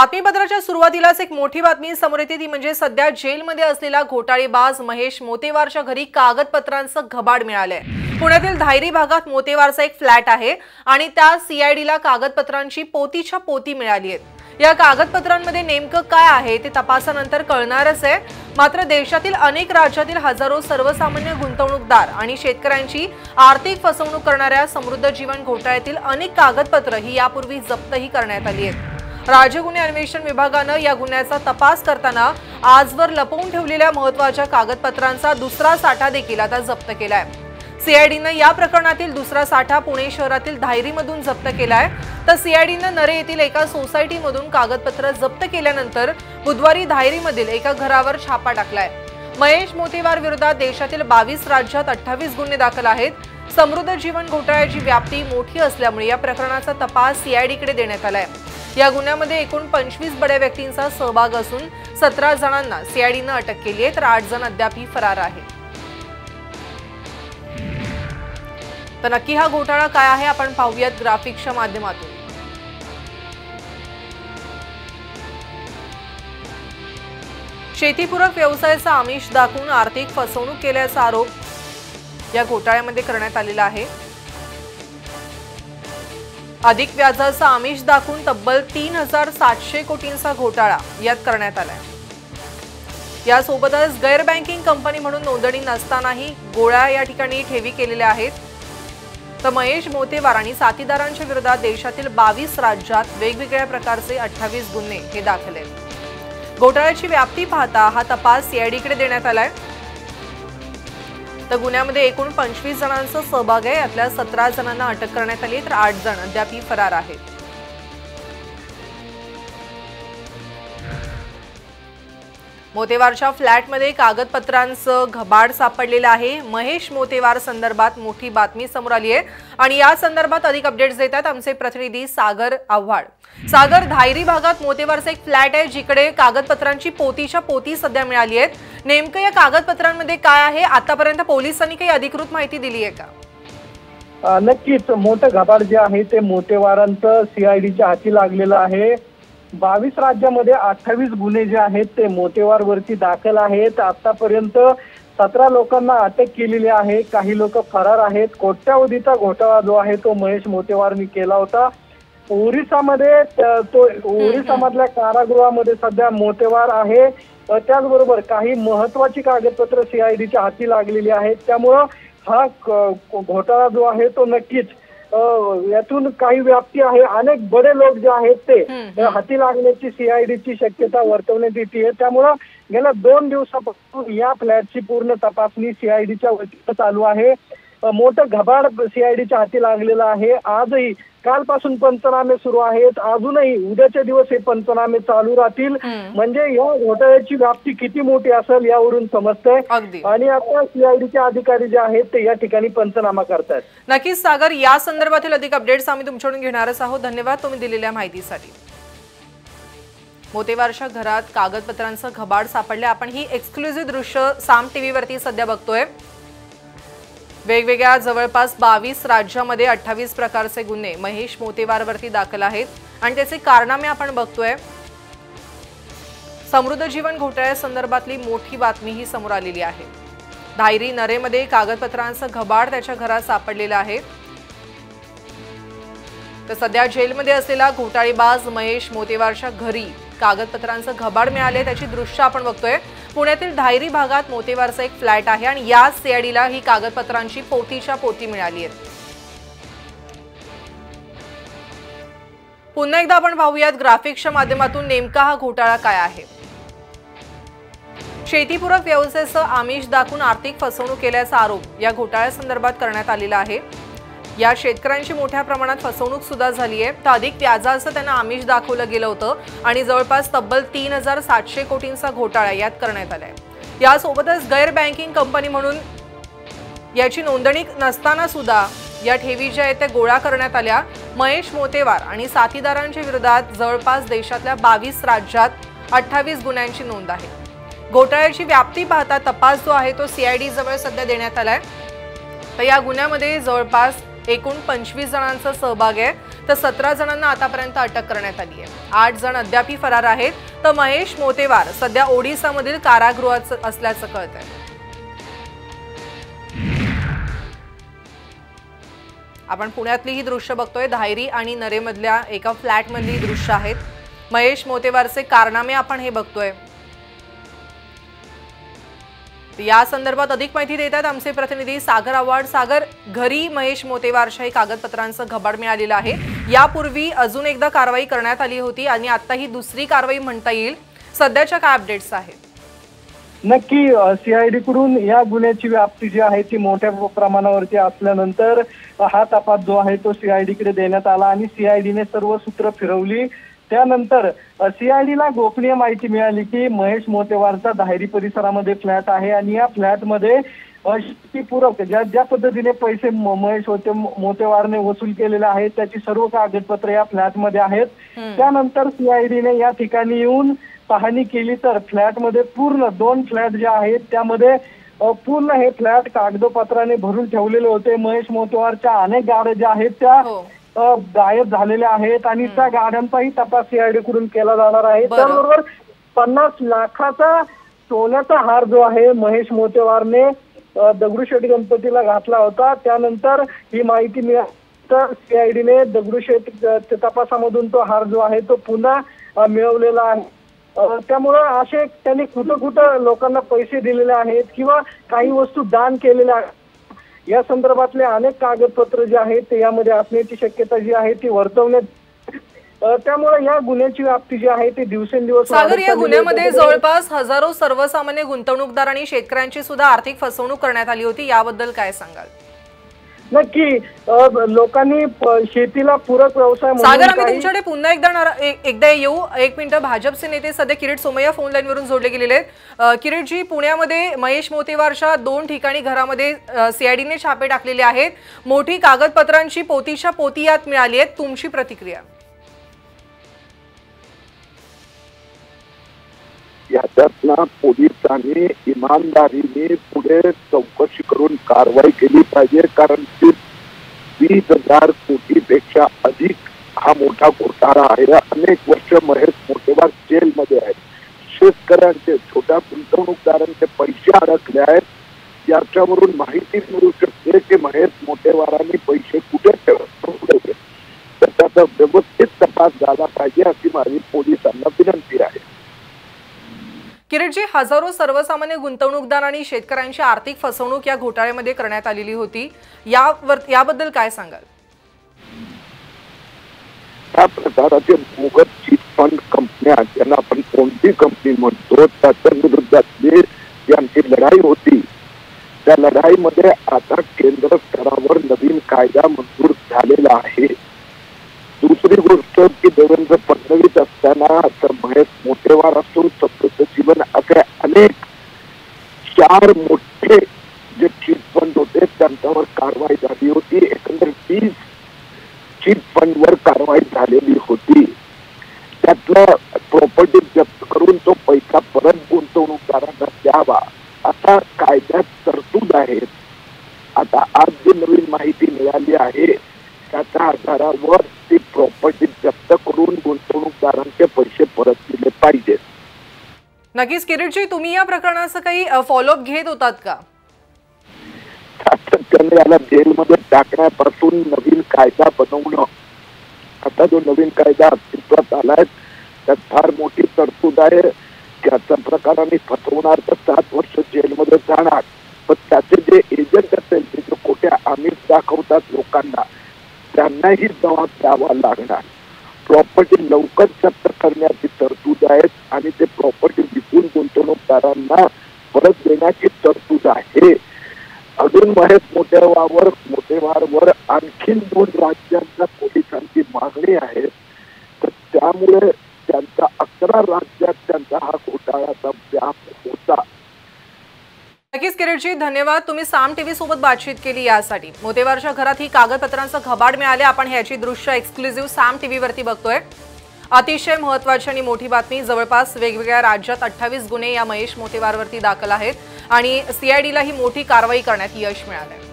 बातमीपत्राच्या सुरुवातीलाच एक मोठी बातमी समोर येते ती म्हणजे सध्या जेलमध्ये असलेला घोटाळेबाज महेश मोतेवारच्या घरी कागदपत्रांचं घबाड मिळालंय. पुण्यातील धायरी भागात मोतेवारचा एक फ्लॅट आहे आणि त्या सीआयडीला कागदपत्रांची पोतीच्या पोती मिळाली आहेत. या कागदपत्रांमध्ये नेमकं काय आहे ते तपासानंतर कळणारच आहे. मात्र देशातील अनेक राज्यातील हजारो सर्वसामान्य गुंतवणूकदार आणि शेतकऱ्यांची आर्थिक फसवणूक करणाऱ्या समृद्ध जीवन घोटाळ्यातील अनेक कागदपत्र ही यापूर्वी जप्तही करण्यात आली आहेत. राज्य गुन्हे अन्वेषण विभागानं या गुन्ह्याचा तपास करताना आजवर लपवून ठेवलेल्या महत्त्वाच्या कागदपत्रांचा दुसरा साठा देखील आता जप्त केलाय. सीआयडीनं या प्रकरणातील दुसरा साठा पुणे शहरातील धायरीमधून जप्त केलाय. तर सीआयडीनं नरे येथील एका सोसायटीमधून कागदपत्र जप्त केल्यानंतर बुधवारी धायरीमधील एका घरावर छापा टाकलाय. महेश मोतीवार विरोधात देशातील बावीस राज्यात अठ्ठावीस गुन्हे दाखल आहेत. समृद्ध जीवन घोटाळ्याची व्याप्ती मोठी असल्यामुळे या प्रकरणाचा तपास सीआयडीकडे देण्यात आलाय. या गुन्ह्यामध्ये एकूण पंचवीस बड्या व्यक्तींचा सहभाग असून सतरा जणांना सीआयडीनं अटक केली आहे तर आठ जण अद्यापही फरार आहेत. तर नक्की हा घोटाळा काय आहे आपण पाहूयात ग्राफिक्सच्या माध्यमातून. शेतीपूरक व्यवसायाचा आमिष दाखवून आर्थिक फसवणूक केल्याचा आरोप या घोटाळ्यामध्ये करण्यात आलेला आहे. अधिक व्याजाचा आमिष दाखवून तब्बल तीन हजार सातशे कोटींचा घोटाळा यात करण्यात आलाय. यासोबतच गैर बँकिंग कंपनी म्हणून नोंदणी नसतानाही गोळ्या या ठिकाणी ठेवी केलेल्या आहेत. तर महेश मोतेवार आणि साथीदारांच्या विरोधात देशातील बावीस राज्यात वेगवेगळ्या प्रकारचे अठ्ठावीस गुन्हे हे दाखल आहेत. घोटाळ्याची व्याप्ती पाहता हा तपास सीआयडीकडे देण्यात आलाय. तर गुन्ह्यामध्ये एकूण पंचवीस जणांचा सहभाग आहे. यातल्या सतरा जणांना अटक करण्यात आली तर आठ जण अद्यापही फरार आहेत. मोतेवारच्या फ्लॅटमध्ये कागदपत्रांचं घबाड सापडलेलं आहे. महेश मोतेवार संदर्भात मोठी बातमी समोर आली आहे. आणि या संदर्भात अधिक अपडेट्स देतात आमचे प्रतिनिधी सागर आव्हाड. सागर धायरी भागात मोतेवारचा एक फ्लॅट आहे जिकडे कागदपत्रांची पोतीच्या पोती सध्या मिळाली आहेत. नेमकं या कागदपत्रांमध्ये काय आहे? आतापर्यंत पोलिसांनी काही अधिकृत माहिती दिली आहे का? नक्कीच. मोठं घबाड जे आहे ते मोठेवारांचं सीआयडीच्या हाती लागलेलं आहे. बावीस राज्यामध्ये अठ्ठावीस गुन्हे जे आहेत ते मोतेवार वरती दाखल आहेत. आतापर्यंत सतरा लोकांना अटक केलेली आहे. काही लोक फरार आहेत. कोट्यावधीचा घोटाळा जो आहे तो महेश मोतेवारनी केला होता. ओरिसामध्ये तो ओरिसामधल्या कारागृहामध्ये सध्या मोतेवार आहे. त्याचबरोबर काही महत्वाची कागदपत्र सीआयडीच्या हाती लागलेली आहेत. त्यामुळं हा क- घोटाळा जो आहे तो नक्कीच यातून काही व्याप्ती आहे. अनेक बडे लोक जे आहेत ते हाती लागण्याची सीआयडीची शक्यता वर्तवण्यात येते. त्यामुळं गेल्या दोन दिवसापासून या फ्लॅटची पूर्ण तपासणी सीआयडीच्या वतीनं चालू आहे. मोठं घबाड सीआयडीच्या हाती लागलेलं आहे. आजही कालपासून पंचनामे सुरू आहेत. अजूनही उद्याचे दिवस हे पंचनामे चालू राहतील. म्हणजे या घोटाळ्याची व्याप्ती किती मोठी असेल यावरून समजतंय. आणि आता सीआयडीचे अधिकारी जे आहेत ते या ठिकाणी पंचनामा करतायत. नक्कीच सागर या संदर्भातील अधिक अपडेट्स आम्ही तुमच्याकडून घेणारच आहोत. धन्यवाद तुम्ही दिलेल्या माहितीसाठी. मोतेवारच्या घरात कागदपत्रांचं घबाड सापडले. आपण ही एक्सक्लुझिव्ह दृश्य साम टीव्हीवरती सध्या बघतोय. वेगवेगळ्या जवळपास बावीस राज्यामध्ये अठ्ठावीस प्रकारचे गुन्हे महेश मोतेवारवरती दाखल आहेत. आणि त्याचे कारनामे आपण बघतोय. समृद्ध जीवन घोटाळ्यासंदर्भातली मोठी बातमी ही समोर आलेली आहे. धायरी नरेमध्ये कागदपत्रांचं घबाड त्याच्या घरात सापडलेलं आहे. तर सध्या जेलमध्ये असलेला घोटाळेबाज महेश मोतेवारच्या घरी कागदपत्रांचं घबाड मिळाले त्याची दृश्य आपण बघतोय. पुण्यातील धायरी भागात मोतेवारचा एक फ्लॅट आहे आणि याच सीआयडीला ही कागदपत्रांची पोतीच्या पोती मिळाली आहे पुन्हा एकदा आपण पाहूयात ग्राफिक्सच्या माध्यमातून नेमका हा घोटाळा काय आहे. शेतीपूरक व्यवसायाचं आमिष दाखवून आर्थिक फसवणूक केल्याचा आरोप या घोटाळ्यासंदर्भात करण्यात आलेला आहे. या शेतकऱ्यांची मोठ्या प्रमाणात फसवणूक सुद्धा झाली आहे. तर अधिक व्याजाचं त्यांना आमिष दाखवलं गेलं होतं आणि जवळपास तब्बल तीन हजार सातशे कोटींचा घोटाळा यात करण्यात आलाय. यासोबतच गैर बँकिंग कंपनी म्हणून याची नोंदणी नसताना सुद्धा या ठेवी ज्या आहेत त्या गोळा करण्यात आल्या. महेश मोतेवार आणि साथीदारांच्या विरोधात जवळपास देशातल्या बावीस राज्यात अठ्ठावीस गुन्ह्यांची नोंद आहे. घोटाळ्याची व्याप्ती पाहता तपास जो आहे तो सीआयडी जवळ सध्या देण्यात आलाय. तर या गुन्ह्यामध्ये जवळपास एकूण पंचवीस जणांचा सहभाग आहे. तर सतरा जणांना आतापर्यंत अटक करण्यात आली आहे. आठ जण अद्यापही फरार आहेत. तर महेश मोतेवार सध्या ओडिसामधील कारागृहात असल्याचं कळत आहे आपण पुण्यातली ही दृश्य बघतोय. धायरी आणि नरेमधल्या एका फ्लॅटमधली दृश्य आहेत. महेश मोतेवारचे कारनामे आपण हे बघतोय. या संदर्भात अधिक माहिती देत आहेत आमचे प्रतिनिधी सागर आव्हाड. सागर घरी महेश मोतेवारशाही कागदपत्रांचं घबाड मिळालेलं आहे. यापूर्वी अजून एकदा कारवाई करण्यात आली होती आणि आता ही दुसरी कारवाई म्हणता येईल. सध्याच्या काय अपडेट्स आहेत? नक्की सीआयडी कडून या गुन्ह्याची व्याप्ती जी आहे ती मोठ्या प्रमाणावरती असल्यानंतर हा तपास जो आहे तो सीआयडी कडे देण्यात आला आणि सीआयडीने सर्व सूत्र फिरवली. त्यानंतर सीआयडीला गोपनीय माहिती मिळाली की महेश मोतेवारचा धायरी परिसरामध्ये फ्लॅट आहे आणि या फ्लॅटमध्ये पूरक ज्या ज्या पद्धतीने पैसे महेश होते मोतेवारने वसूल केलेले आहेत त्याची सर्व कागदपत्र या फ्लॅटमध्ये आहेत. त्यानंतर सीआयडीने या ठिकाणी येऊन पाहणी केली तर फ्लॅटमध्ये पूर्ण दोन फ्लॅट जे आहेत त्यामध्ये पूर्ण हे फ्लॅट कागदपत्राने भरून ठेवलेले होते. महेश मोतेवारच्या अनेक गाड्या ज्या आहेत त्या हो. गायब झालेल्या आहेत आणि त्या गाड्यांचाही तपास सीआयडी कडून केला जाणार आहे. त्याबरोबर पन्नास लाखाचा सोन्याचा हार जो आहे महेश मोतेवारने दगडूशेठ गणपतीला घातला होता. त्यानंतर ही माहिती मिळाली तर सीआयडीने दगडूशेठ तपासामधून तो हार जो आहे तो पुन्हा मिळवलेला आहे. त्यामुळं असे त्यांनी कुठं कुठं लोकांना पैसे दिलेले आहेत किंवा काही वस्तू दान केलेल्या आहेत या संदर्भातले अनेक कागदपत्र जे आहेत ते यामध्ये असण्याची शक्यता जी आहे ती वर्तवण्यात त्यामुळे या गुन्ह्याची व्याप्ती जी आहे ती दिवसेंदिवस सागर या गुन्ह्यामध्ये जवळपास हजारो सर्वसामान्य गुंतवणूकदार आणि शेतकऱ्यांची सुद्धा आर्थिक फसवणूक करण्यात आली होती. याबद्दल काय सांगाल? नक्की लोकांनी शेतीला पूरक व्यवसाय सागर आम्ही तुमच्याकडे पुन्हा एकदा एकदा येऊ. एक मिनिट भाजपचे नेते सध्या किरीट सोमय्या फोन लाईन वरून जोडले गेलेले आहेत. किरीटजी पुण्यामध्ये महेश मोतेवारच्या दोन ठिकाणी घरामध्ये सीआयडीने छापे टाकलेले आहेत. मोठी कागदपत्रांची पोतीच्या पोती यात मिळाली आहेत. तुमची प्रतिक्रिया? याच्यातनं पोलिसांनी इमानदारीने पुढे चौकशी करून कारवाई केली पाहिजे कारण ती वीस हजार कोटीपेक्षा अधिक हा मोठा घोटाळा आहे. अनेक वर्ष महेश मोठेवार जेलमध्ये आहेत. शेतकऱ्यांचे छोट्या गुंतवणूकदारांचे पैसे अडकले आहेत. याच्यावरून माहिती मिळू शकते की महेश मोठेवारांनी पैसे कुठे ठेवले. तर त्याचा व्यवस्थित तपास झाला पाहिजे अशी माझी पोलिसांना विनंती आहे किरीटजी हजारो सर्वसामान्य गुंतवणूकदार आणि शेतकऱ्यांची आर्थिक फसवणूक या घोटाळ्यामध्ये करण्यात आलेली होती. यावर याबद्दल काय सांगाल? त्या प्रकाराचे मोगत चिट फंड कंपन्या ज्यांना आपण कोणती कंपनी म्हणतो त्याच्या विरुद्धातली जी आमची लढाई होती त्या लढाईमध्ये आता केंद्र स्तरावर नवीन कायदा मंजूर झालेला आहे. दुसरी गोष्ट की देवेंद्र फडणवीस असताना महेश मोठेवार असून समृद्ध जीवन असे अनेक चार मोठे जे चिट फंड होते त्यांच्यावर कारवाई झाली होती. एकंदर वीस चिट फंड वर कारवाई झालेली होती त्यातलं प्रॉपर्टी जप्त करून तो पैसा परत गुंतवणूकदारांना द्यावा असा कायद्यात तरतूद आहेत आता आज जी नवीन माहिती मिळाली आहे त्याच्या आधारावर ती प्रॉपर्टी जप्त करून गुंतवणूकदारांचे पैसे परत दिले पाहिजेत. नक्कीच किरीटजी तुम्ही या प्रकरणाचं काही फॉलोअप घेत होतात का? सातत्याने याला जेलमध्ये टाकण्यापासून नवीन कायदा बनवणं आता जो नवीन कायदा अस्तित्वात आलाय त्यात फार मोठी तरतूद आहे. त्याच्या प्रकाराने फसवणार तर सात वर्ष जेलमध्ये जाणार. पण त्याचे जे एजंट असेल ते खोट्या आमिष दाखवतात लोकांना त्यांनाही जबाब द्यावा लागणार. प्रॉपर्टी लवकर जप्त करण्याची तरतूद आहे आणि ते प्रॉपर्टी विकून गुंतवणूकदारांना परत देण्याची तरतूद आहे. अजून महेश मोठेवावर मोठेवारवर आणखीन दोन राज्यांच्या पोलिसांची मागणी आहे. तर त्यामुळे त्यांचा अकरा राज्यात त्यांचा हा घोटाळ्याचा व्याप होता. नक्कीच किरीटजी धन्यवाद. तुम्ही साम टीव्ही सोबत बातचीत केली यासाठी. मोतेवारच्या घरात ही कागदपत्रांचं घबाड मिळाले. आपण ह्याची दृश्य एक्सक्लुझिव्ह साम टीव्हीवरती बघतोय. अतिशय महत्वाची आणि मोठी बातमी जवळपास वेगवेगळ्या राज्यात अठ्ठावीस गुन्हे या महेश मोतेवारवरती दाखल आहेत. आणि सीआयडीला ही मोठी कारवाई करण्यात यश मिळालं आहे